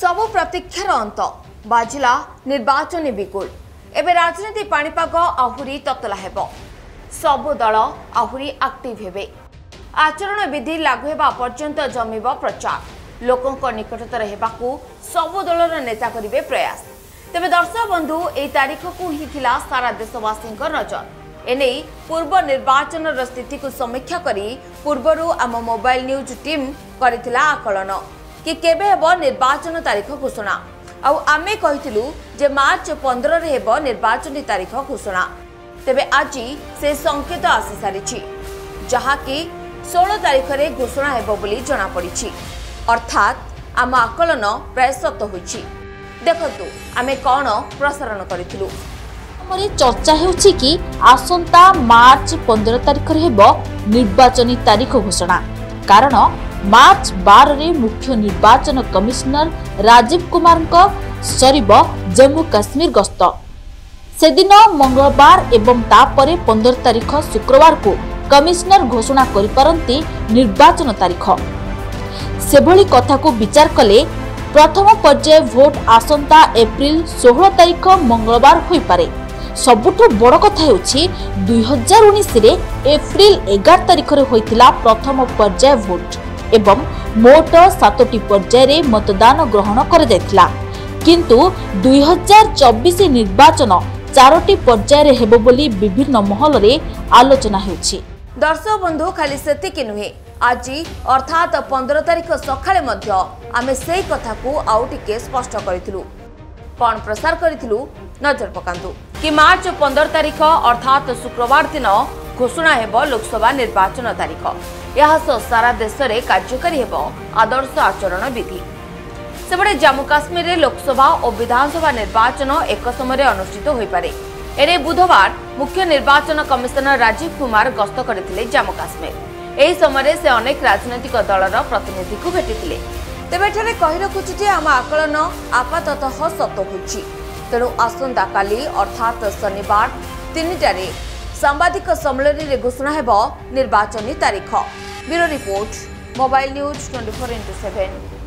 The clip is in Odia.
ସବୁ ପ୍ରତୀକ୍ଷାର ଅନ୍ତ। ବାଜିଲା ନିର୍ବାଚନୀ ବିଗୁଲ ଏବେ ରାଜନୀତି ପାଣିପାଗ ଆହୁରି ତତଲା ହେବ। ସବୁ ଦଳ ଆହୁରି ଆକ୍ଟିଭ ହେବେ। ଆଚରଣ ବିଧି ଲାଗୁ ହେବା ପର୍ଯ୍ୟନ୍ତ ଜମିବ ପ୍ରଚାର। ଲୋକଙ୍କ ନିକଟତର ହେବାକୁ ସବୁ ଦଳର ନେତା କରିବେ ପ୍ରୟାସ। ତେବେ ଦର୍ଶକ ବନ୍ଧୁ ଏହି ତାରିଖକୁ ହିଁ ଥିଲା ସାରା ଦେଶବାସୀଙ୍କ ନଜର। ଏନେଇ ପୂର୍ବ ନିର୍ବାଚନର ସ୍ଥିତିକୁ ସମୀକ୍ଷା କରି ପୂର୍ବରୁ ଆମ ମୋବାଇଲ ନ୍ୟୁଜ୍ ଟିମ୍ କରିଥିଲା ଆକଳନ। କି କେବେ ହେବ ନିର୍ବାଚନ ତାରିଖ ଘୋଷଣା। ଆଉ ଆମେ କହିଥିଲୁ ଯେ ମାର୍ଚ୍ଚ ପନ୍ଦରରେ ହେବ ନିର୍ବାଚନୀ ତାରିଖ ଘୋଷଣା। ତେବେ ଆଜି ସେ ସଂକେତ ଆସିସାରିଛି ଯାହାକି ଷୋହଳ ତାରିଖରେ ଘୋଷଣା ହେବ ବୋଲି ଜଣାପଡ଼ିଛି। ଅର୍ଥାତ୍ ଆମ ଆକଳନ ପ୍ରାୟ ସତ ହୋଇଛି। ଦେଖନ୍ତୁ ଆମେ କ'ଣ ପ୍ରସାରଣ କରିଥିଲୁ। ପରେ ଚର୍ଚ୍ଚା ହେଉଛି କି ଆସନ୍ତା ମାର୍ଚ୍ଚ ପନ୍ଦର ତାରିଖରେ ହେବ ନିର୍ବାଚନୀ ତାରିଖ ଘୋଷଣା। କାରଣ ମାର୍ଚ୍ଚ ବାରରେ ମୁଖ୍ୟ ନିର୍ବାଚନ କମିଶନର ରାଜୀବ କୁମାରଙ୍କ ସରିବ ଜାମ୍ମୁ କାଶ୍ମୀର ଗସ୍ତ। ସେଦିନ ମଙ୍ଗଳବାର ଏବଂ ତାପରେ ପନ୍ଦର ତାରିଖ ଶୁକ୍ରବାରକୁ କମିଶନର ଘୋଷଣା କରିପାରନ୍ତି ନିର୍ବାଚନ ତାରିଖ। ସେଭଳି କଥାକୁ ବିଚାର କଲେ ପ୍ରଥମ ପର୍ଯ୍ୟାୟ ଭୋଟ ଆସନ୍ତା ଏପ୍ରିଲ ଷୋହଳ ତାରିଖ ମଙ୍ଗଳବାର ହୋଇପାରେ। ସବୁଠୁ ବଡ଼ କଥା ହେଉଛି ଦୁଇ ହଜାର ଉଣେଇଶରେ ଏପ୍ରିଲ ଏଗାର ତାରିଖରେ ହୋଇଥିଲା ପ୍ରଥମ ପର୍ଯ୍ୟାୟ ଭୋଟ। ଏବଂ ମୋଟ ସାତଟି ପର୍ଯ୍ୟାୟରେ ମତଦାନ ଗ୍ରହଣ କରାଯାଇଥିଲା। କିନ୍ତୁ ଦୁଇ ହଜାର ଚବିଶ ନିର୍ବାଚନ ଚାରୋଟି ପର୍ଯ୍ୟାୟରେ ହେବ ବୋଲି ବିଭିନ୍ନ ମହଲରେ ଆଲୋଚନା ହେଉଛି। ଦର୍ଶକ ବନ୍ଧୁ ଖାଲି ସେତିକି ନୁହେଁ ଆଜି ଅର୍ଥାତ୍ ପନ୍ଦର ତାରିଖ ସକାଳେ ମଧ୍ୟ ଆମେ ସେଇ କଥାକୁ ଆଉ ଟିକେ ସ୍ପଷ୍ଟ କରିଥିଲୁ। କ'ଣ ପ୍ରସାର କରିଥିଲୁ? ନଜର ପକାନ୍ତୁ। କି ମାର୍ଚ୍ଚ ପନ୍ଦର ତାରିଖ ଅର୍ଥାତ୍ ଶୁକ୍ରବାର ଦିନ ଘୋଷଣା ହେବ ଲୋକସଭା ନିର୍ବାଚନ ତାରିଖ। ଏହା ସହ ସାରା ଦେଶରେ କାର୍ଯ୍ୟକାରୀ ହେବ ଆଦର୍ଶ ଆଚରଣ ବିଧି। ସେପଟେ ଜାମ୍ମୁ କାଶ୍ମୀରରେ ଲୋକସଭା ଓ ବିଧାନସଭା ନିର୍ବାଚନ ଏକ ସମୟରେ ଅନୁଷ୍ଠିତ ହୋଇପାରେ। ଏନେ ବୁଧବାର ମୁଖ୍ୟ ନିର୍ବାଚନ କମିଶନର ରାଜୀବ କୁମାର ଗସ୍ତ କରିଥିଲେ ଜାମ୍ମୁ କାଶ୍ମୀର। ଏହି ସମୟରେ ସେ ଅନେକ ରାଜନୈତିକ ଦଳର ପ୍ରତିନିଧିଙ୍କୁ ଭେଟିଥିଲେ। ତେବେ ଏଠାରେ କହି ରଖୁଛି ଯେ ଆମ ଆକଳନ ଆପାତତଃ ସତ ହୋଇଛି। ତେଣୁ ଆସନ୍ତାକାଲି ଅର୍ଥାତ୍ ଶନିବାର ତିନିଟାରେ ସାମ୍ବାଦିକ ସମ୍ମିଳନୀରେ ଘୋଷଣା ହେବ ନିର୍ବାଚନୀ ତାରିଖ। Bureau report mobile news twenty four into seven.